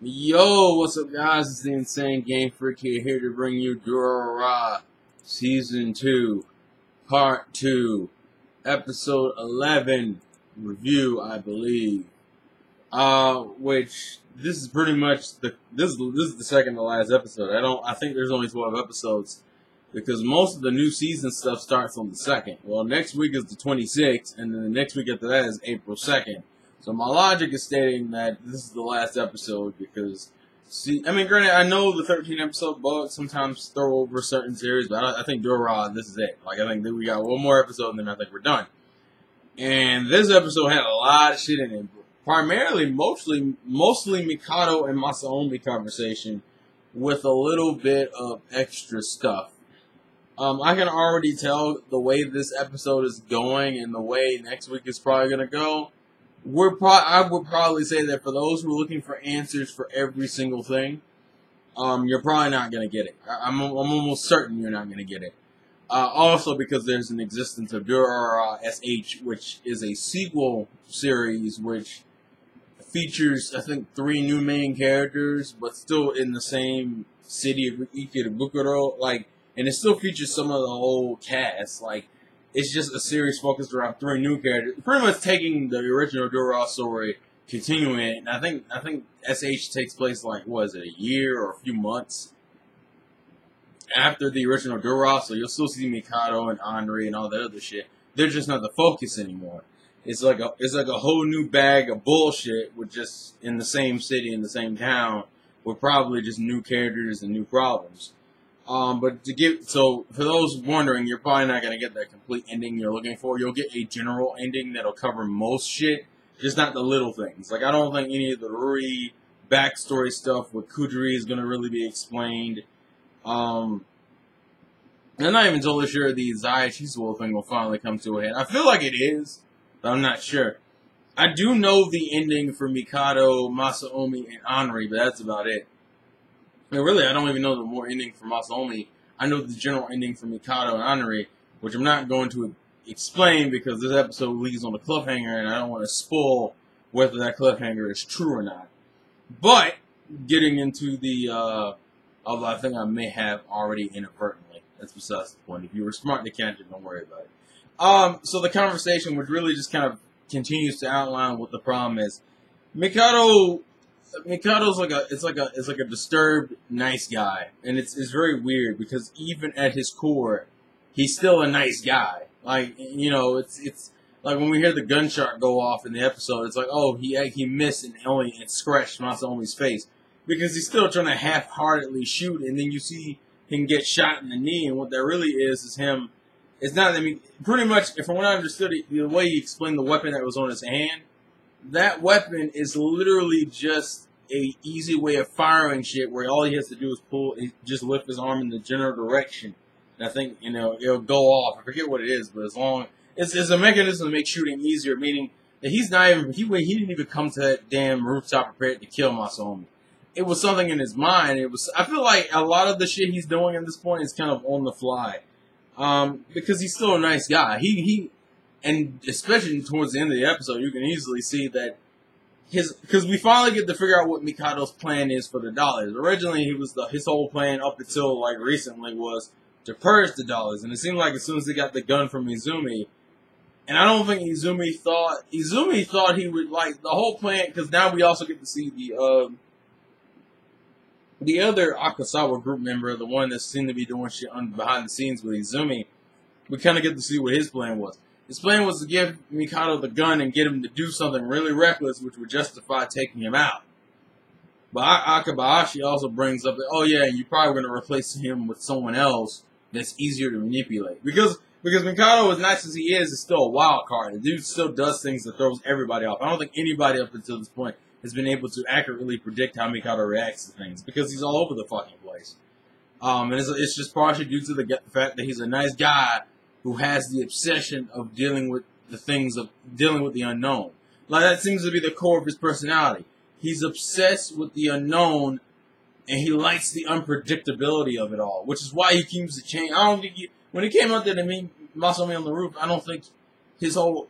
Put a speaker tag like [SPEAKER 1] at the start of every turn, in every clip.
[SPEAKER 1] Yo, what's up, guys? It's the Insane Game Freak here, here to bring you Durara Season 2, Part 2, Episode 11 review, I believe. Uh, which, this is pretty much the, this, is- this is the second to last episode. I don't, I think there's only 12 episodes because most of the new season stuff starts on the 2nd. Well, next week is the 26th, and then the next week after that is April 2nd. So my logic is stating that this is the last episode because, see, I mean, granted, I know the 13 episode bug sometimes throw over certain series, but I, I think Dora, this is it. Like, I think that we got one more episode and then I think we're done. And this episode had a lot of shit in it. Primarily, mostly, mostly Mikado and Masaomi conversation with a little bit of extra stuff. Um, I can already tell the way this episode is going and the way next week is probably gonna go we're pro- I would probably say that for those who are looking for answers for every single thing, um, you're probably not going to get it. I- I'm, I'm almost certain you're not going to get it. Uh, also because there's an existence of Durara SH, which is a sequel series which features, I think, three new main characters, but still in the same city of Ikebukuro. Like, and it still features some of the old cast. Like, it's just a series focused around three new characters, pretty much taking the original Dora story, continuing it. And I think I think SH takes place like was it a year or a few months after the original Dora, so you'll still see Mikado and Anri and all that other shit. They're just not the focus anymore. It's like a it's like a whole new bag of bullshit with just in the same city in the same town with probably just new characters and new problems. Um, but to give so for those wondering, you're probably not gonna get that complete ending you're looking for. You'll get a general ending that'll cover most shit, just not the little things. Like I don't think any of the Ruri backstory stuff with Kudri is gonna really be explained. Um, I'm not even totally sure the Zaya Shizuo thing will finally come to a head. I feel like it is, but I'm not sure. I do know the ending for Mikado, Masaomi, and Anri, but that's about it. And really, I don't even know the more ending for Masaomi. I know the general ending for Mikado and Anri, which I'm not going to explain because this episode leaves on a cliffhanger, and I don't want to spoil whether that cliffhanger is true or not. But getting into the, uh, although I think I may have already inadvertently. That's besides the point. If you were smart to catch it, don't worry about it. Um, so the conversation, which really just kind of continues to outline what the problem is. Mikado Mikado's like a it's like a it's like a disturbed nice guy, and it's it's very weird because even at his core, he's still a nice guy. Like you know, it's it's like when we hear the gunshot go off in the episode, it's like oh he he missed and only it scratched Masaomi's face because he's still trying to half-heartedly shoot, and then you see him get shot in the knee, and what that really is is him. It's not. I mean, pretty much, from what I understood, the way he explained the weapon that was on his hand, that weapon is literally just a easy way of firing shit where all he has to do is pull, just lift his arm in the general direction. And I think, you know, it'll go off. I forget what it is, but as long, it's, it's a mechanism to make shooting easier, meaning that he's not even, he, he didn't even come to that damn rooftop prepared to kill Masaomi. It was something in his mind. It was, I feel like a lot of the shit he's doing at this point is kind of on the fly. Um, because he's still a nice guy. He, he, and especially towards the end of the episode, you can easily see that his because we finally get to figure out what Mikado's plan is for the dollars. Originally, he was the his whole plan up until like recently was to purge the dollars, and it seemed like as soon as he got the gun from Izumi, and I don't think Izumi thought Izumi thought he would like the whole plan because now we also get to see the um the other Akasawa group member, the one that seemed to be doing shit behind the scenes with Izumi. We kind of get to see what his plan was. His plan was to give Mikado the gun and get him to do something really reckless, which would justify taking him out. But Akabayashi also brings up that, oh yeah, and you're probably going to replace him with someone else that's easier to manipulate. Because because Mikado, as nice as he is, is still a wild card. The dude still does things that throws everybody off. I don't think anybody up until this point has been able to accurately predict how Mikado reacts to things because he's all over the fucking place. Um, and it's, it's just partially due to the fact that he's a nice guy who has the obsession of dealing with the things of dealing with the unknown. Like that seems to be the core of his personality. He's obsessed with the unknown, and he likes the unpredictability of it all, which is why he keeps the change. I don't think he, when he came out there to meet Masaomi on the roof, I don't think his whole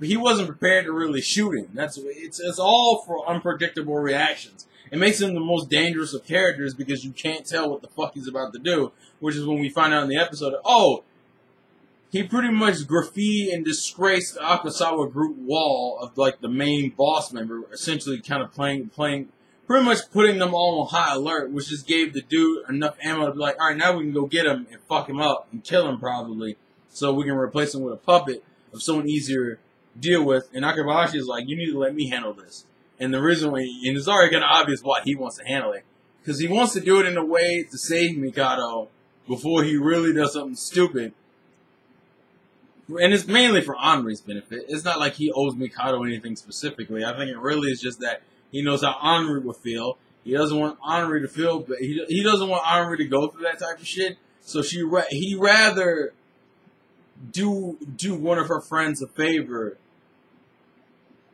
[SPEAKER 1] he wasn't prepared to really shoot him. That's it's it's all for unpredictable reactions. It makes him the most dangerous of characters because you can't tell what the fuck he's about to do. Which is when we find out in the episode, oh, he pretty much graffiti and disgraced the Akasawa group wall of like the main boss member, essentially kind of playing playing pretty much putting them all on high alert, which just gave the dude enough ammo to be like, all right, now we can go get him and fuck him up and kill him probably, so we can replace him with a puppet of someone easier to deal with. And Akabayashi is like, you need to let me handle this. And the reason why, and it's already kind of obvious why he wants to handle it, because he wants to do it in a way to save Mikado before he really does something stupid and it's mainly for Anri's benefit. It's not like he owes Mikado anything specifically. I think it really is just that he knows how Anri would feel. He doesn't want Anri to feel, but he he doesn't want Anri to go through that type of shit. So she he rather do do one of her friends a favor,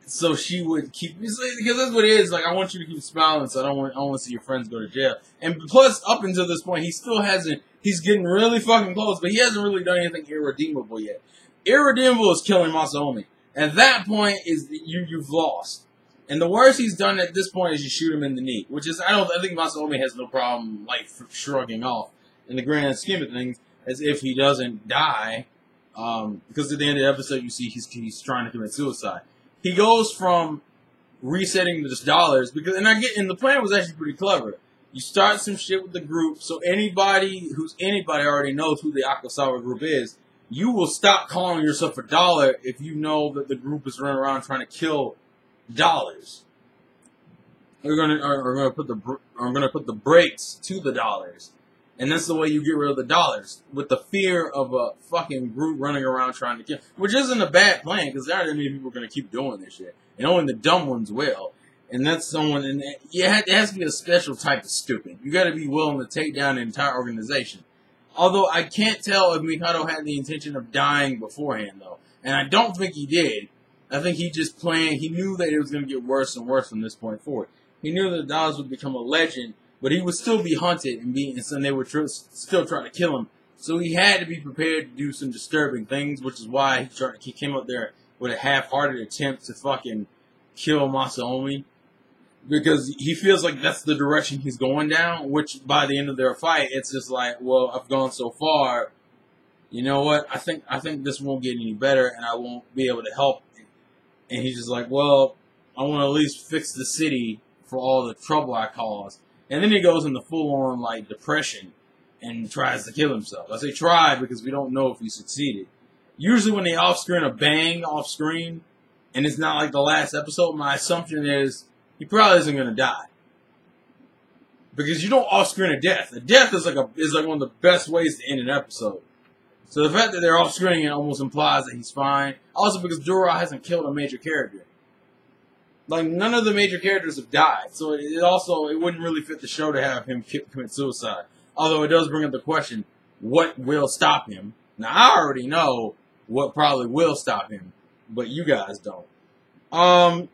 [SPEAKER 1] so she would keep because that's what it is. Like I want you to keep smiling, so I don't want I don't want to see your friends go to jail. And plus, up until this point, he still hasn't. He's getting really fucking close, but he hasn't really done anything irredeemable yet. Irredeemable is killing Masaomi. At that point, is you you've lost. And the worst he's done at this point is you shoot him in the knee, which is I don't I think Masaomi has no problem like shrugging off in the grand scheme of things, as if he doesn't die. Um, because at the end of the episode, you see he's he's trying to commit suicide. He goes from resetting the dollars because, and I get, and the plan was actually pretty clever. You start some shit with the group, so anybody who's anybody already knows who the Akasawa group is you will stop calling yourself a dollar if you know that the group is running around trying to kill dollars. We're gonna are, gonna put the are gonna put the brakes to the dollars, and that's the way you get rid of the dollars with the fear of a fucking group running around trying to kill, which isn't a bad plan because there aren't many people are gonna keep doing this shit, and only the dumb ones will. And that's someone, and yeah, it has to be a special type of stupid. You got to be willing to take down the entire organization. Although I can't tell if Mikado had the intention of dying beforehand, though. And I don't think he did. I think he just planned, he knew that it was going to get worse and worse from this point forward. He knew that Dawes would become a legend, but he would still be hunted and be, and they would tr- still try to kill him. So he had to be prepared to do some disturbing things, which is why he, tried, he came up there with a half-hearted attempt to fucking kill Masaomi because he feels like that's the direction he's going down. Which by the end of their fight, it's just like, well, I've gone so far. You know what? I think I think this won't get any better, and I won't be able to help. And he's just like, well, I want to at least fix the city for all the trouble I caused. And then he goes into full on like depression and tries to kill himself. I say try because we don't know if he succeeded. Usually when they off screen a bang off screen, and it's not like the last episode, my assumption is he probably isn't going to die. Because you don't off screen a death. A death is like a is like one of the best ways to end an episode. So the fact that they're off screening it almost implies that he's fine. Also because Dora hasn't killed a major character. Like none of the major characters have died, so it also it wouldn't really fit the show to have him commit suicide. Although it does bring up the question, what will stop him? Now I already know what probably will stop him, but you guys don't. Um,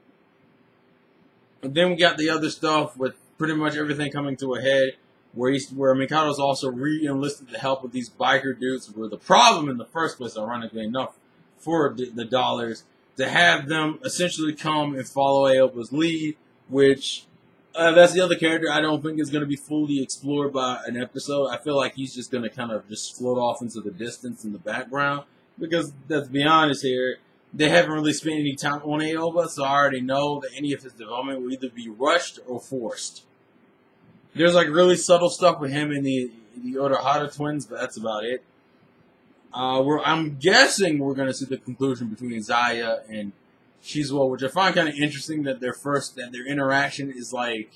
[SPEAKER 1] and then we got the other stuff with pretty much everything coming to a head, where he's, where Mikado's also re-enlisted the help of these biker dudes, who were the problem in the first place, ironically enough, for the, the dollars, to have them essentially come and follow Aoba's lead, which uh, that's the other character I don't think is going to be fully explored by an episode. I feel like he's just going to kind of just float off into the distance in the background because let's be honest here, they haven't really spent any time on Aoba, so I already know that any of his development will either be rushed or forced. There's like really subtle stuff with him and the the Orihara twins, but that's about it. Uh, I'm guessing we're going to see the conclusion between Zaya and Shizuo, which I find kind of interesting that their first that their interaction is like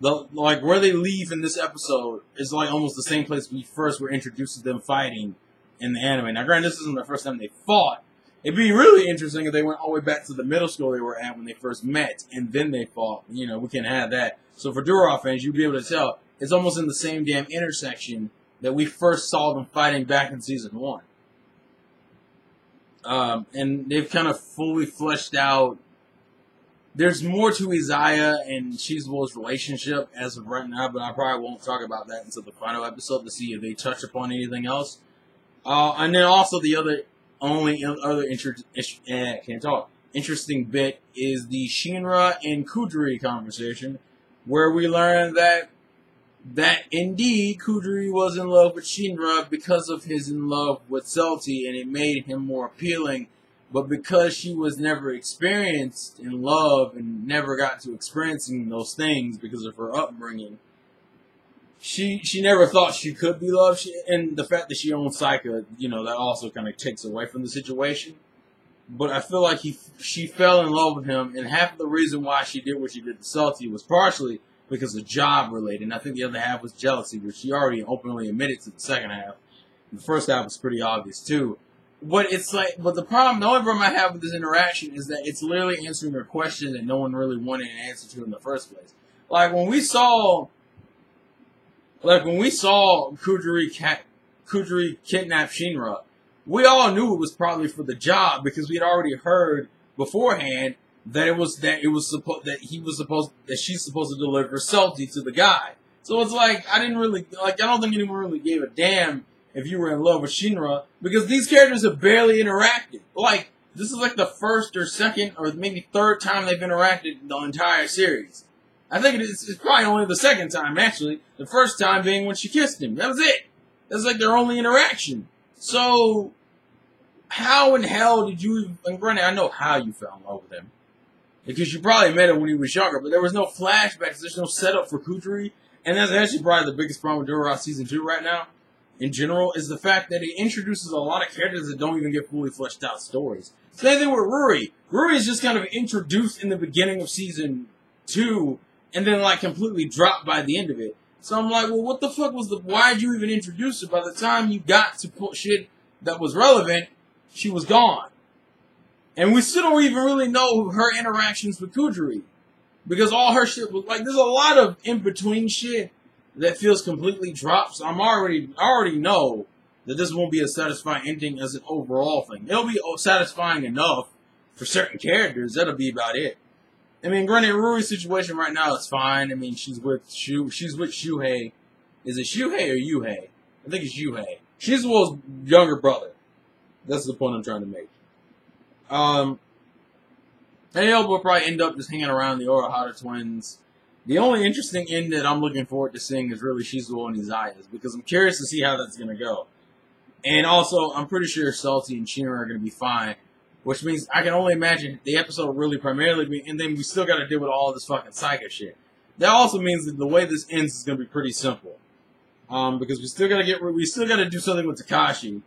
[SPEAKER 1] the like where they leave in this episode is like almost the same place we first were introduced to them fighting in the anime. Now, granted, this isn't the first time they fought, It'd be really interesting if they went all the way back to the middle school they were at when they first met, and then they fought. You know, we can have that. So for Duro fans, you'd be able to tell it's almost in the same damn intersection that we first saw them fighting back in season one. Um, and they've kind of fully fleshed out. There's more to Izaya and Shizuo's relationship as of right now, but I probably won't talk about that until the final episode to see if they touch upon anything else. Uh, and then also the other only other inter- eh, can't talk. interesting bit is the Shinra and Kudri conversation, where we learn that that indeed Kudri was in love with Shinra because of his in love with Celty and it made him more appealing. But because she was never experienced in love and never got to experiencing those things because of her upbringing, she she never thought she could be loved. She, and the fact that she owns Saika, you know, that also kind of takes away from the situation. But I feel like he she fell in love with him, and half of the reason why she did what she did to Celty was partially because of job related. And I think the other half was jealousy, which she already openly admitted to the second half. The first half was pretty obvious too. But it's like, but the problem, the only problem I have with this interaction is that it's literally answering a question that no one really wanted an answer to in the first place. Like when we saw, like when we saw cat, Kudri kidnap Shinra, we all knew it was probably for the job because we had already heard beforehand that it was that it was supposed that he was supposed that she's supposed to deliver Celty to the guy. So it's like I didn't really like I don't think anyone really gave a damn if you were in love with Shinra because these characters have barely interacted. Like this is like the first or second or maybe third time they've interacted in the entire series. I think it's, it's probably only the second time actually. The first time being when she kissed him. That was it. That's like their only interaction. So how in hell did you? And granted, I know how you fell in love with him because you probably met him when he was younger, but there was no flashbacks. There's no setup for Kudri, and that's actually probably the biggest problem with Durarara season two right now. In general, is the fact that it introduces a lot of characters that don't even get fully fleshed out stories. Same thing with Ruri. Ruri is just kind of introduced in the beginning of season two, and then like completely dropped by the end of it. So I'm like, well, what the fuck was the? Why'd you even introduce it? By the time you got to put shit that was relevant, she was gone. And we still don't even really know her interactions with Kudri. Because all her shit was like, there's a lot of in between shit that feels completely dropped. So I'm already, I already know that this won't be a satisfying ending as an overall thing. It'll be oh, satisfying enough for certain characters. That'll be about it. I mean, granted, Ruri's situation right now is fine. I mean, she's with Shu, she's with Shuhei. Is it Shuhei or Yuhei? I think it's Yuhei. Shizuo's younger brother. That's the point I'm trying to make. Um, Ayo will probably end up just hanging around the Orihara twins. The only interesting end that I'm looking forward to seeing is really Shizuo and Izayas because I'm curious to see how that's going to go. And also, I'm pretty sure Celty and Shinra are going to be fine, which means I can only imagine the episode really primarily be, and then we still got to deal with all this fucking psycho shit. That also means that the way this ends is going to be pretty simple. Um, because we still got to get, we still got to do something with Takashi,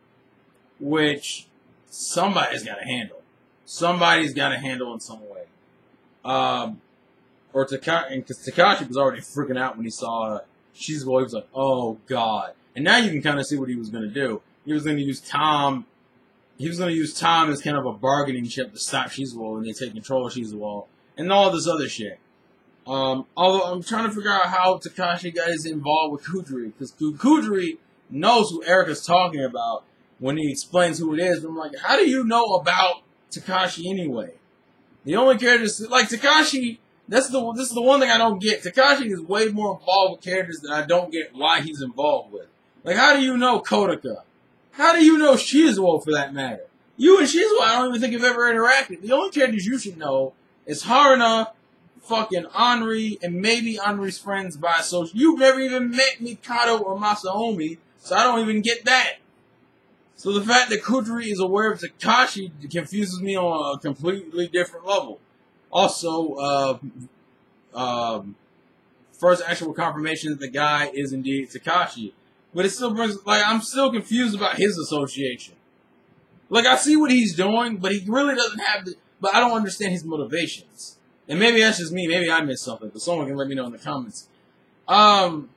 [SPEAKER 1] which somebody's got to handle. Somebody's got to handle in some way. Um, or Takashi, because Takashi was already freaking out when he saw Shizuo. He was like, "Oh God!" And now you can kind of see what he was going to do. He was going to use Tom. He was going to use Tom as kind of a bargaining chip to stop Shizuo when they take control of Shizuo and all this other shit. Um, although I'm trying to figure out how Takashi got involved with Kudri because Kudri knows who Erika's talking about when he explains who it is. I'm like, how do you know about Takashi anyway? The only characters like Takashi. That's the this is the one thing I don't get. Takashi is way more involved with characters that I don't get why he's involved with. Like, how do you know Kotaka? How do you know Shizuo for that matter? You and Shizuo, I don't even think you've ever interacted. The only characters you should know is Haruna, fucking Anri, and maybe Anri's friends by association. You've never even met Mikado or Masaomi, so I don't even get that. So the fact that Kudri is aware of Takashi confuses me on a completely different level. Also, uh, um, first actual confirmation that the guy is indeed Takashi. But it still brings, like, I'm still confused about his association. Like, I see what he's doing, but he really doesn't have the, but I don't understand his motivations. And maybe that's just me, maybe I missed something, but someone can let me know in the comments. Um,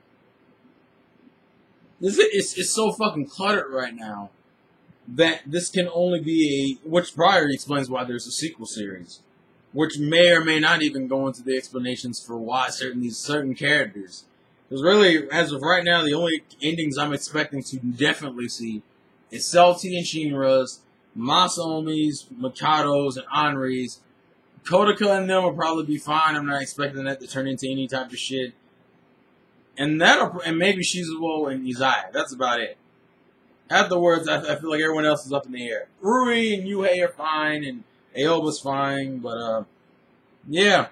[SPEAKER 1] this, it's, it's so fucking cluttered right now that this can only be a, which prior explains why there's a sequel series, which may or may not even go into the explanations for why certain these certain characters. Because really, as of right now, the only endings I'm expecting to definitely see is Celty and Shinra's, Masaomi's, Mikado's, and Anri's. Kotaka and them will probably be fine. I'm not expecting that to turn into any type of shit. And that, and maybe Shizuo and Izaya. That's about it afterwards, I, I, feel like everyone else is up in the air. Rui and Yuhei are fine, and Aoba's fine, but uh, yeah.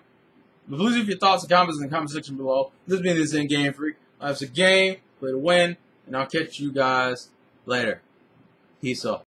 [SPEAKER 1] But please leave your thoughts and comments in the comment section below. This has been the Insane Game Freak. Uh, Life's a game, play to win, and I'll catch you guys later. Peace out.